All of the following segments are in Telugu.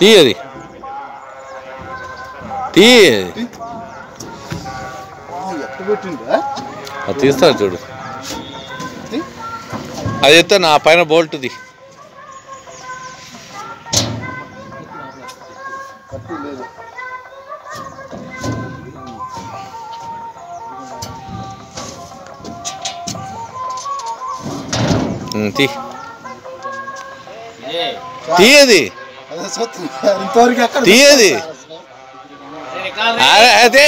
తీయది. తీ ఎక్కడ పెట్టిండ్రా అది తీస్తాడు చూడు. అది ఎత్తే నా పైన బోల్ట్ది. తీ. తీయది. తీయది. అదే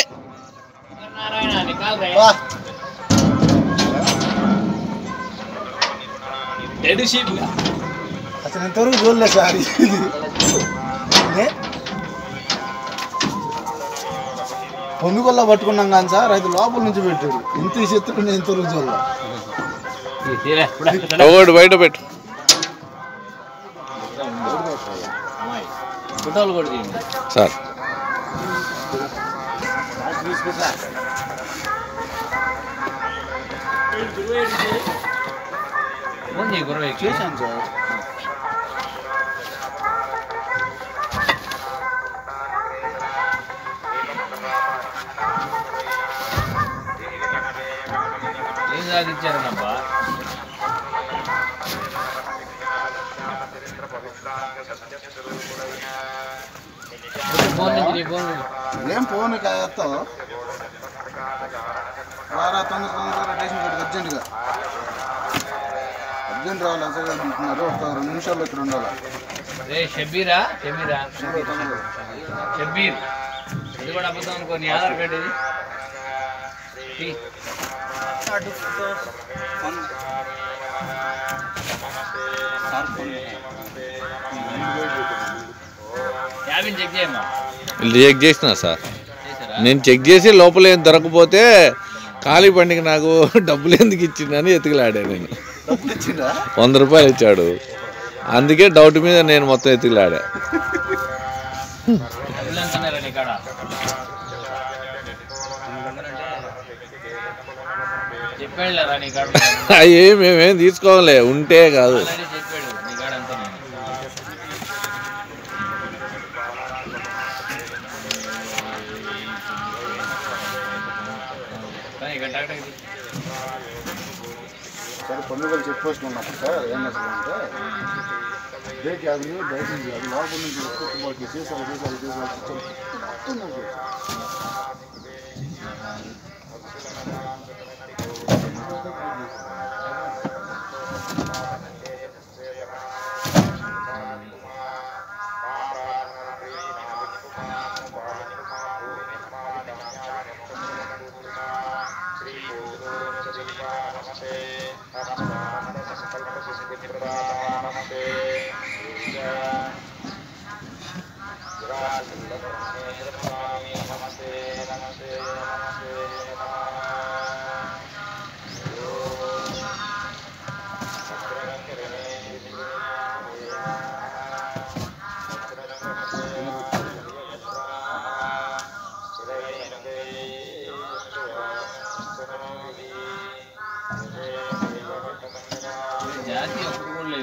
అసలు ఇంతవరకు చూడలేదు సార్? పొందుకొల్ల పట్టుకున్నాం కానీ సార్ అది లోపల నుంచి పెట్టాడు ఇంత చెత్తుడు నేను ఇంతవరకు చూడలే ఒకటి బయట పెట్టు సార్. చేశాను సార్. ఏం సాధించారనబ్బా? ఏం ఫోన్ కాయత్తావు రారా తొందర తొందరగా రేషన్ కార్డు అర్జెంటుగా అర్జెంట్ రావాలి? అసలు అంటున్నారు. ఒక రెండు నిమిషాల్లో ఇక్కడ ఉండాలి? రే షబ్బీరా షబ్బీరా షబ్బీర్ ఇది కూడా అబద్ధం అనుకో నీ ఆధార్ కార్డు ఇది. క్యాబిన్ చెక్ చేయమ్మా. చెక్ చేసిన సార్. నేను చెక్ చేసి లోపల ఏం దొరకపోతే ఖాళీ బండికి నాకు డబ్బులు ఎందుకు ఇచ్చిందని ఎతికిలాడా నేను. వంద రూపాయలు ఇచ్చాడు. అందుకే డౌట్ మీద నేను మొత్తం ఎతికిలాడా. అవి మేమేం తీసుకోవాలే ఉంటే కాదు. సార్ పండుగలు చెక్ పోస్ట్ ఉన్నప్పుడు సార్ ఏం అంటే బ్రేక్ అది బయట అది లోపల నుంచి వాళ్ళకి చేసాలి చేసాలి చేసాలి సీసాలు సీసాలు మొత్తం నింపేసి. Gracias. ಜಾತಿ ಒಕ್ಕೂರಲ್ಲಿ